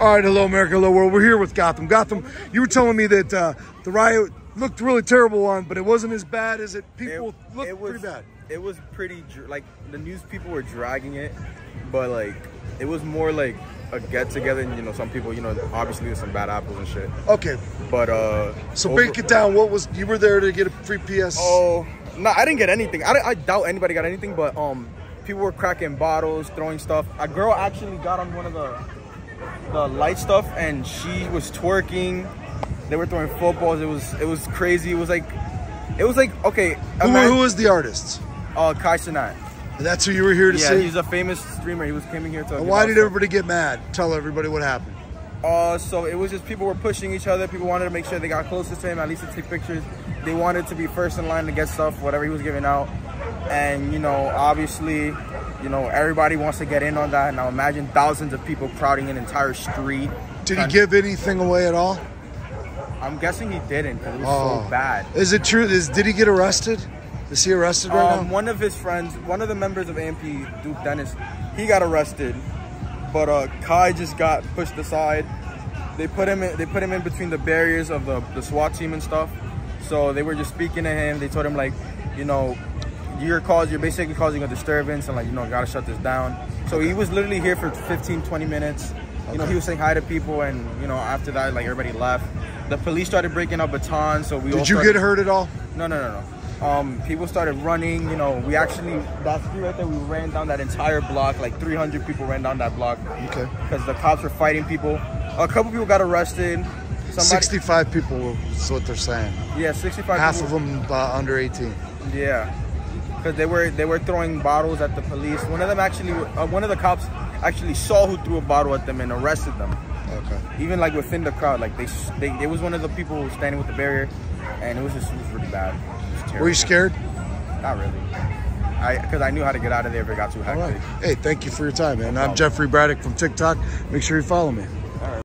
All right, hello, America, hello, world. We're here with Gotham. Gotham, you were telling me that uh, the riot looked really terrible on, but it wasn't as bad as it people it, looked it was, pretty bad. It was pretty like the news people were dragging it, but like it was more like a get together. And you know, some people, you know, obviously there's some bad apples and shit. Okay, But uh, so over- break it down. What was you were there to get a free PS? Oh no, I didn't get anything. I, I doubt anybody got anything, but um, people were cracking bottles, throwing stuff. A girl actually got on one of the the light stuff, and she was twerking. They were throwing footballs. It was it was crazy. It was like it was like okay. who, who was the artist? uh, Kai Cenat. That's who you were here to Yeah, see. he's a famous streamer. He was coming here to. Why did stuff. everybody get mad? Tell everybody what happened. Uh, so it was just people were pushing each other. People wanted to make sure they got closest to him, at least to take pictures. They wanted to be first in line to get stuff, whatever he was giving out. And you know, obviously, you know, everybody wants to get in on that. Now imagine thousands of people crowding an entire street. Did he give anything away at all? I'm guessing he didn't because it was Oh. so bad. Is it true? Is did he get arrested? Is he arrested right Um, now? one of his friends, one of the members of AMP, Duke Dennis, he got arrested, but uh, Kai just got pushed aside. They put him in, they put him in between the barriers of the, the SWAT team and stuff. So they were just speaking to him. They told him like, you know, you're cause you're basically causing a disturbance and like you know gotta shut this down. So he was literally here for 15, 20 minutes. You know, he was saying hi to people, and you know after that, like everybody left. The police started breaking up batons, so we all Did you started- get hurt at all? no, no, no, no. Um, people started running. You know, we actually that street right there. We ran down that entire block. Like 300 people ran down that block Okay. because the cops were fighting people. A couple people got arrested. Somebody, 65 people is what they're saying. Yeah, 65. Half of them uh, under 18. Yeah, because they were they were throwing bottles at the police. One of them actually, uh, one of the cops actually saw who threw a bottle at them and arrested them. Okay. Even like within the crowd, like they, they, it was one of the people standing with the barrier, and it was just it was really bad. It was. Were you scared? Not really. I because I knew how to get out of there if it got too hectic. right. Hey, thank you for your time, man. I'm Jeffrey Bradac from TikTok. Make sure you follow me.